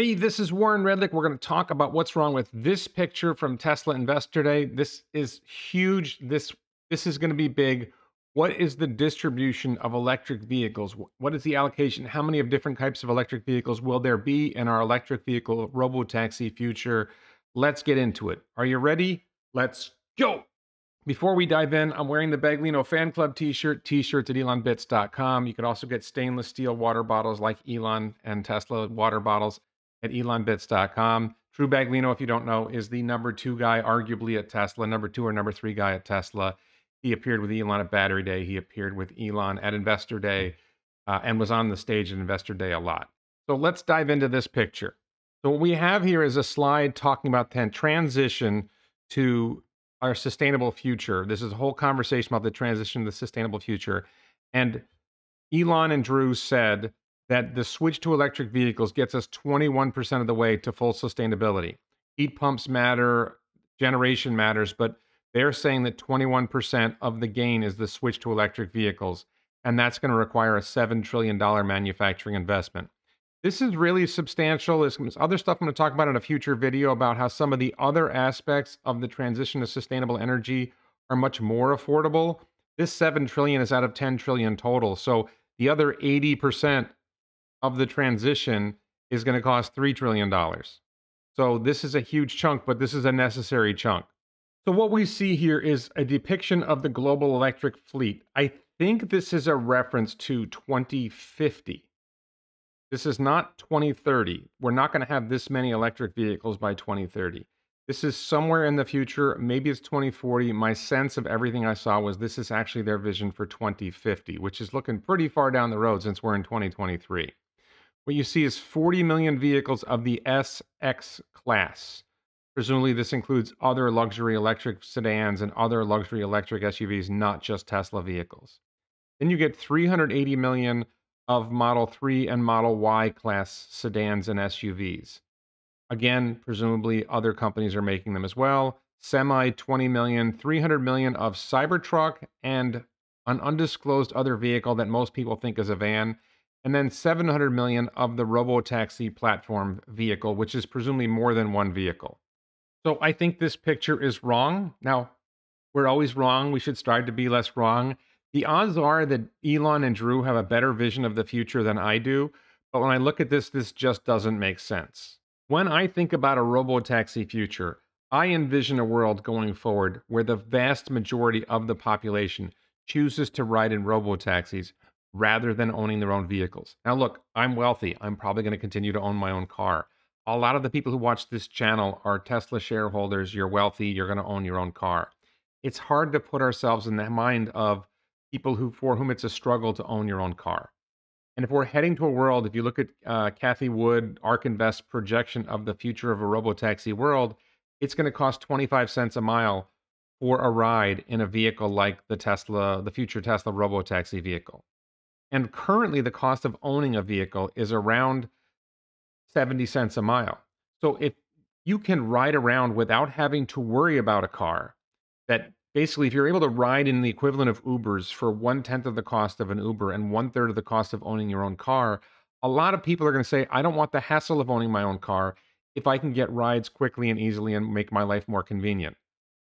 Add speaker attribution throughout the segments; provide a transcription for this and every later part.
Speaker 1: Hey, this is Warren Redlich. We're going to talk about what's wrong with this picture from Tesla Investor Day. This is huge. This this is going to be big. What is the distribution of electric vehicles? What is the allocation? How many of different types of electric vehicles will there be in our electric vehicle robo-taxi future? Let's get into it. Are you ready? Let's go. Before we dive in, I'm wearing the Baglino Fan Club t-shirt, t-shirts at elonbits.com. You can also get stainless steel water bottles like Elon and Tesla water bottles at elonbits.com. Drew Baglino, if you don't know, is the number two guy, arguably at Tesla, number two or number three guy at Tesla. He appeared with Elon at Battery Day. He appeared with Elon at Investor Day uh, and was on the stage at Investor Day a lot. So let's dive into this picture. So, what we have here is a slide talking about the transition to our sustainable future. This is a whole conversation about the transition to the sustainable future. And Elon and Drew said that the switch to electric vehicles gets us 21% of the way to full sustainability. Heat pumps matter, generation matters, but they're saying that 21% of the gain is the switch to electric vehicles, and that's going to require a $7 trillion manufacturing investment. This is really substantial. There's other stuff I'm going to talk about in a future video about how some of the other aspects of the transition to sustainable energy are much more affordable. This 7 trillion is out of 10 trillion total. So the other 80% of the transition is going to cost $3 trillion. So this is a huge chunk, but this is a necessary chunk. So what we see here is a depiction of the global electric fleet. I think this is a reference to 2050. This is not 2030. We're not going to have this many electric vehicles by 2030. This is somewhere in the future. Maybe it's 2040. My sense of everything I saw was this is actually their vision for 2050, which is looking pretty far down the road since we're in 2023 what you see is 40 million vehicles of the SX class. Presumably, this includes other luxury electric sedans and other luxury electric SUVs, not just Tesla vehicles. Then you get 380 million of Model 3 and Model Y class sedans and SUVs. Again, presumably other companies are making them as well. Semi 20 million, 300 million of Cybertruck and an undisclosed other vehicle that most people think is a van and then 700 million of the robotaxi platform vehicle, which is presumably more than one vehicle. So I think this picture is wrong. Now, we're always wrong. We should strive to be less wrong. The odds are that Elon and Drew have a better vision of the future than I do. But when I look at this, this just doesn't make sense. When I think about a robotaxi future, I envision a world going forward where the vast majority of the population chooses to ride in robotaxis rather than owning their own vehicles. Now, look, I'm wealthy. I'm probably going to continue to own my own car. A lot of the people who watch this channel are Tesla shareholders. You're wealthy. You're going to own your own car. It's hard to put ourselves in the mind of people who, for whom it's a struggle to own your own car. And if we're heading to a world, if you look at uh, Cathie Wood, ARK Invest projection of the future of a robotaxi world, it's going to cost 25 cents a mile for a ride in a vehicle like the Tesla, the future Tesla robotaxi vehicle. And currently, the cost of owning a vehicle is around 70 cents a mile. So if you can ride around without having to worry about a car, that basically, if you're able to ride in the equivalent of Ubers for one tenth of the cost of an Uber and one third of the cost of owning your own car, a lot of people are going to say, I don't want the hassle of owning my own car if I can get rides quickly and easily and make my life more convenient.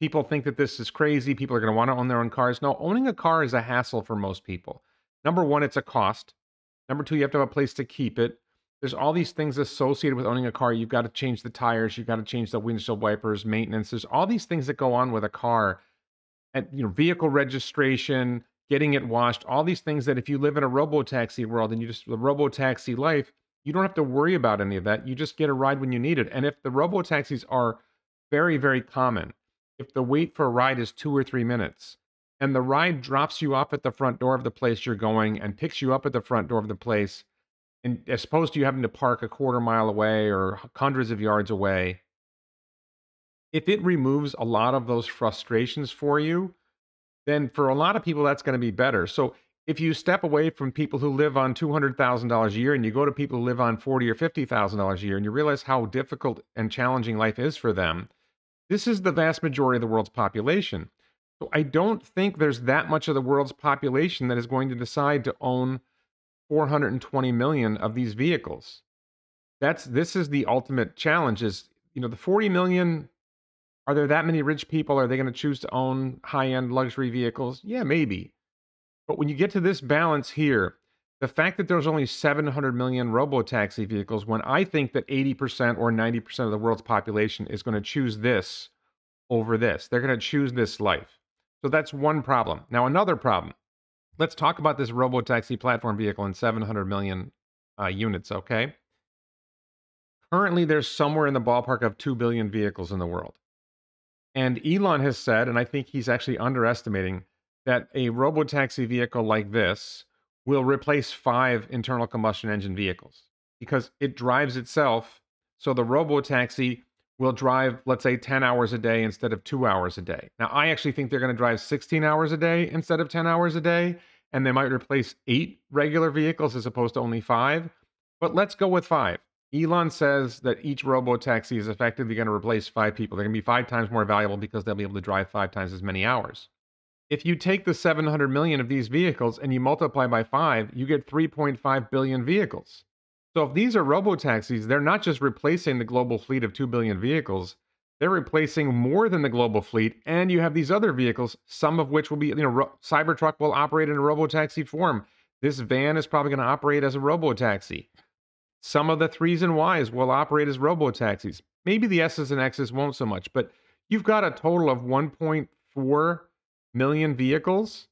Speaker 1: People think that this is crazy. People are going to want to own their own cars. No, owning a car is a hassle for most people. Number one, it's a cost. Number two, you have to have a place to keep it. There's all these things associated with owning a car. You've got to change the tires, you've got to change the windshield wipers, maintenance. There's all these things that go on with a car. And you know, vehicle registration, getting it washed, all these things that if you live in a robo-taxi world and you just the robo-taxi life, you don't have to worry about any of that. You just get a ride when you need it. And if the robo-taxis are very, very common, if the wait for a ride is two or three minutes, and the ride drops you off at the front door of the place you're going and picks you up at the front door of the place and as opposed to you having to park a quarter mile away or hundreds of yards away if it removes a lot of those frustrations for you then for a lot of people that's going to be better. So if you step away from people who live on $200,000 a year and you go to people who live on 40 or $50,000 a year and you realize how difficult and challenging life is for them this is the vast majority of the world's population so I don't think there's that much of the world's population that is going to decide to own 420 million of these vehicles. That's this is the ultimate challenge is, you know, the 40 million are there that many rich people? Are they going to choose to own high-end luxury vehicles? Yeah, maybe. But when you get to this balance here, the fact that there's only 700 million robo-taxi vehicles when I think that 80% or 90% of the world's population is going to choose this over this. They're going to choose this life. So that's one problem. Now another problem. Let's talk about this robo-taxi platform vehicle in 700 million uh, units, okay? Currently, there's somewhere in the ballpark of 2 billion vehicles in the world. And Elon has said, and I think he's actually underestimating, that a robo-taxi vehicle like this will replace five internal combustion engine vehicles because it drives itself. So the robo-taxi will drive, let's say, 10 hours a day instead of two hours a day. Now, I actually think they're going to drive 16 hours a day instead of 10 hours a day, and they might replace eight regular vehicles as opposed to only five. But let's go with five. Elon says that each robo taxi is effectively going to replace five people. They're going to be five times more valuable because they'll be able to drive five times as many hours. If you take the 700 million of these vehicles and you multiply by five, you get 3.5 billion vehicles. So if these are robo taxis, they're not just replacing the global fleet of 2 billion vehicles, they're replacing more than the global fleet. And you have these other vehicles, some of which will be, you know, Cybertruck will operate in a robo taxi form. This van is probably going to operate as a robo taxi. Some of the threes and Ys will operate as robo taxis. Maybe the S's and X's won't so much, but you've got a total of 1.4 million vehicles.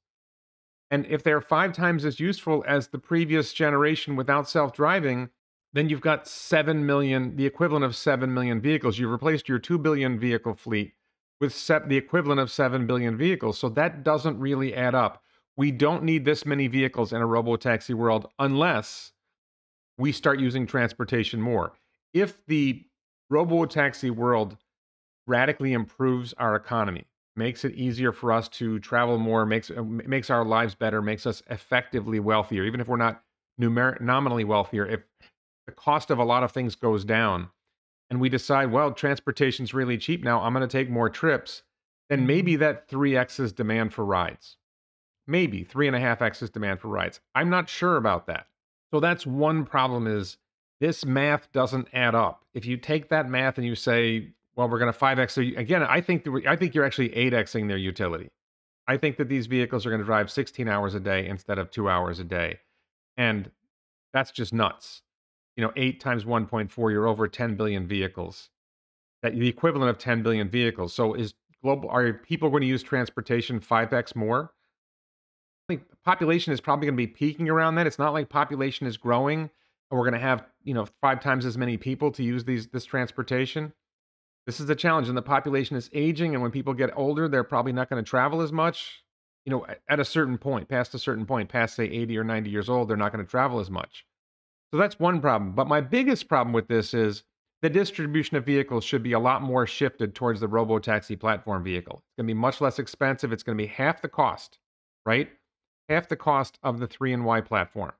Speaker 1: And if they're five times as useful as the previous generation without self driving, then you've got 7 million, the equivalent of 7 million vehicles. You've replaced your 2 billion vehicle fleet with the equivalent of 7 billion vehicles. So that doesn't really add up. We don't need this many vehicles in a robo taxi world unless we start using transportation more. If the robo taxi world radically improves our economy, makes it easier for us to travel more, makes uh, makes our lives better, makes us effectively wealthier, even if we're not numer- nominally wealthier. If the cost of a lot of things goes down, and we decide, well, transportation's really cheap now, I'm going to take more trips, then maybe that three x's demand for rides, maybe three and a half x's demand for rides. I'm not sure about that. So that's one problem is this math doesn't add up. If you take that math and you say, well, we're going to 5x, so again, I think I think you're actually 8xing their utility. I think that these vehicles are going to drive 16 hours a day instead of 2 hours a day. And that's just nuts. You know, 8 times 1.4, you're over 10 billion vehicles. That the equivalent of 10 billion vehicles. So is global are people going to use transportation 5x more? I think population is probably going to be peaking around that. It's not like population is growing and we're going to have, you know, five times as many people to use these this transportation. This is the challenge and the population is aging and when people get older, they're probably not going to travel as much. You know, at a certain point, past a certain point, past say 80 or 90 years old, they're not going to travel as much. So that's one problem. But my biggest problem with this is the distribution of vehicles should be a lot more shifted towards the robo taxi platform vehicle. It's going to be much less expensive. It's going to be half the cost, right? half the cost of the 3 and Y platform.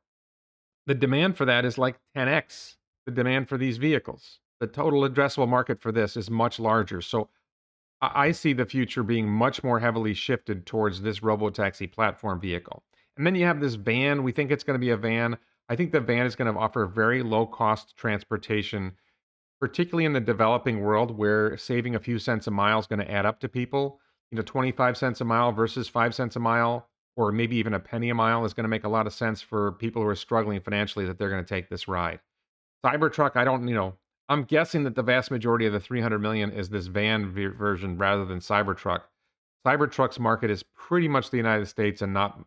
Speaker 1: The demand for that is like 10x the demand for these vehicles. The total addressable market for this is much larger. So I see the future being much more heavily shifted towards this robotaxi platform vehicle. And then you have this van. We think it's going to be a van. I think the van is going to offer very low cost transportation, particularly in the developing world where saving a few cents a mile is going to add up to people. You know, 25 cents a mile versus 5 cents a mile or maybe even a penny a mile is going to make a lot of sense for people who are struggling financially that they're going to take this ride. Cybertruck, I don't, you know, I'm guessing that the vast majority of the 300 million is this van v- version rather than Cybertruck. Cybertruck's market is pretty much the United States and not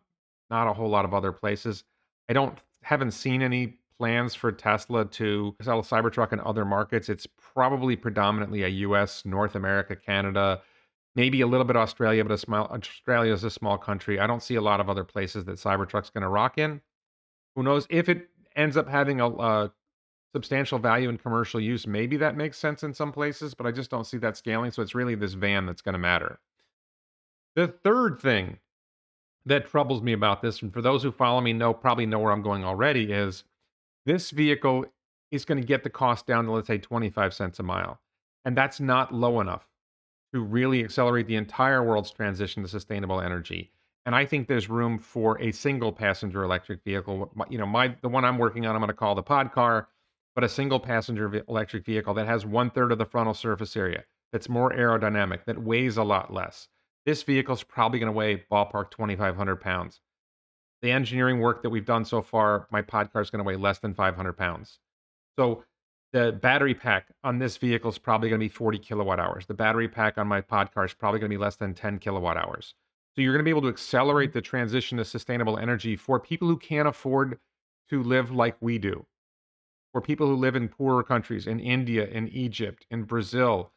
Speaker 1: not a whole lot of other places. I don't haven't seen any plans for Tesla to sell Cybertruck in other markets. It's probably predominantly a US, North America, Canada, maybe a little bit Australia, but a small Australia is a small country. I don't see a lot of other places that Cybertruck's going to rock in. Who knows if it ends up having a, a, substantial value in commercial use? Maybe that makes sense in some places, but I just don't see that scaling. So it's really this van that's going to matter. The third thing that troubles me about this, and for those who follow me know probably know where I'm going already, is this vehicle is going to get the cost down to let's say 25 cents a mile, and that's not low enough to really accelerate the entire world's transition to sustainable energy. And I think there's room for a single passenger electric vehicle. You know, my the one I'm working on, I'm going to call the pod car. But a single passenger electric vehicle that has one third of the frontal surface area, that's more aerodynamic, that weighs a lot less. This vehicle is probably going to weigh ballpark 2,500 pounds. The engineering work that we've done so far, my pod car is going to weigh less than 500 pounds. So the battery pack on this vehicle is probably going to be 40 kilowatt hours. The battery pack on my pod car is probably going to be less than 10 kilowatt hours. So you're going to be able to accelerate mm-hmm. the transition to sustainable energy for people who can't afford to live like we do. For people who live in poorer countries, in India, in Egypt, in Brazil,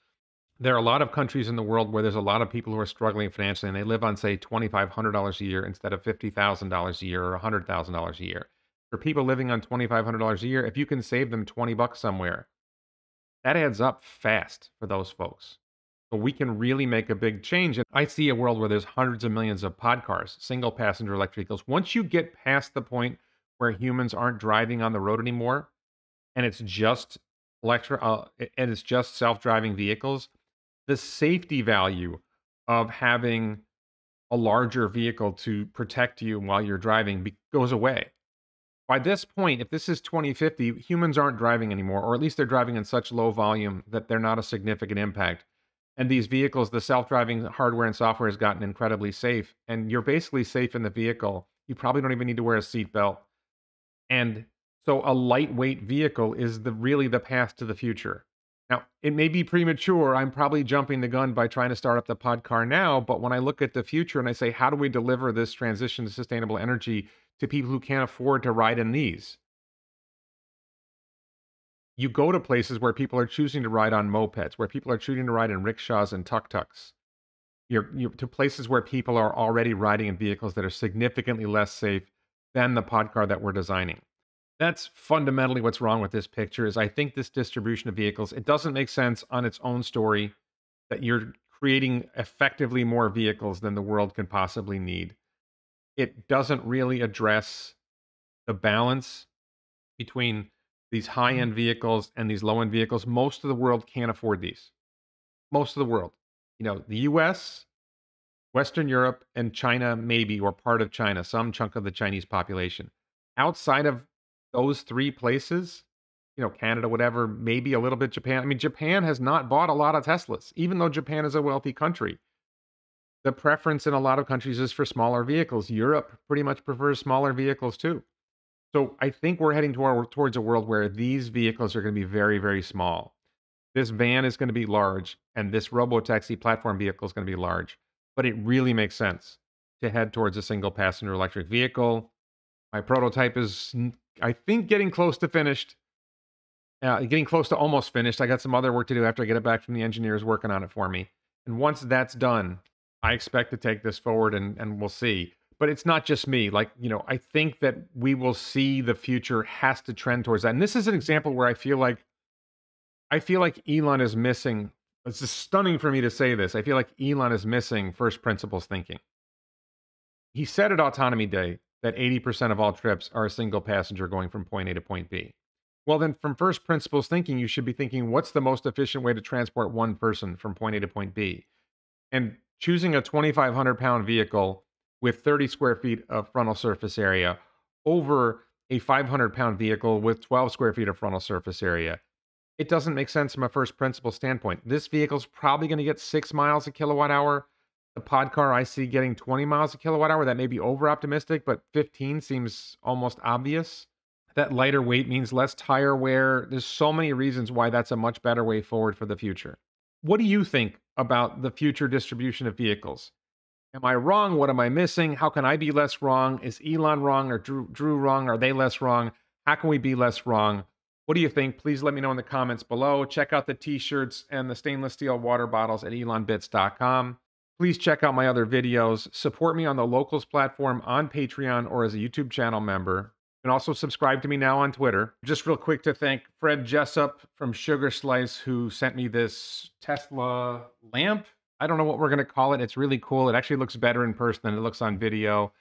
Speaker 1: there are a lot of countries in the world where there's a lot of people who are struggling financially and they live on, say, $2,500 a year instead of $50,000 a year or $100,000 a year for people living on $2,500 a year, if you can save them 20 bucks somewhere, that adds up fast for those folks. So we can really make a big change. And I see a world where there's hundreds of millions of pod cars, single passenger electric vehicles. Once you get past the point where humans aren't driving on the road anymore, and it's just electric, uh, and it's just self-driving vehicles, the safety value of having a larger vehicle to protect you while you're driving goes away by this point, if this is 2050, humans aren't driving anymore, or at least they're driving in such low volume that they're not a significant impact. And these vehicles, the self driving hardware and software has gotten incredibly safe. And you're basically safe in the vehicle. You probably don't even need to wear a seatbelt. And so a lightweight vehicle is the really the path to the future. Now, it may be premature. I'm probably jumping the gun by trying to start up the pod car now. But when I look at the future and I say, how do we deliver this transition to sustainable energy to people who can't afford to ride in these? You go to places where people are choosing to ride on mopeds, where people are choosing to ride in rickshaws and tuk tuks. You're, you're to places where people are already riding in vehicles that are significantly less safe than the pod car that we're designing that's fundamentally what's wrong with this picture is i think this distribution of vehicles it doesn't make sense on its own story that you're creating effectively more vehicles than the world can possibly need. It doesn't really address the balance between these mm-hmm. high end vehicles and these low end vehicles. Most of the world can't afford these. Most of the world. You know the us western europe and china maybe or part of china some chunk of the chinese population. Outside of those three places, you know, Canada, whatever, maybe a little bit Japan. I mean, Japan has not bought a lot of Teslas, even though Japan is a wealthy country. The preference in a lot of countries is for smaller vehicles. Europe pretty much prefers smaller vehicles too. So I think we're heading toward, towards a world where these vehicles are going to be very, very small. This van is going to be large, and this robo-taxi platform vehicle is going to be large. But it really makes sense to head towards a single passenger electric vehicle. My prototype is I think getting close to finished. Uh, getting close to almost finished. I got some other work to do after I get it back from the engineers working on it for me. And once that's done, I expect to take this forward and, and we'll see. But it's not just me. Like, you know, I think that we will see the future has to trend towards that. And this is an example where I feel like I feel like Elon is missing. It's just stunning for me to say this. I feel like Elon is missing first principles thinking. He said at Autonomy Day that 80% of all trips are a single passenger going from point A to point B. Well, then, from first principles thinking, you should be thinking what's the most efficient way to transport one person from point A to point B? And choosing a 2,500 pound vehicle with 30 square feet of frontal surface area over a 500 pound vehicle with 12 square feet of frontal surface area. It doesn't make sense from a first principle standpoint. This vehicle is probably going to get six miles a kilowatt hour the pod car I see getting 20 miles a kilowatt hour. That may be over optimistic, but 15 seems almost obvious. That lighter weight means less tire wear. There's so many reasons why that's a much better way forward for the future. What do you think about the future distribution of vehicles? Am I wrong? What am I missing? How can I be less wrong? Is Elon wrong or Drew, Drew wrong? Are they less wrong? How can we be less wrong? What do you think? Please let me know in the comments below. Check out the t shirts and the stainless steel water bottles at elonbits.com. Please check out my other videos. Support me on the Locals platform on Patreon or as a YouTube channel member. And also subscribe to me now on Twitter. Just real quick to thank Fred Jessup from Sugar Slice who sent me this Tesla lamp. I don't know what we're going to call it. It's really cool. It actually looks better in person than it looks on video.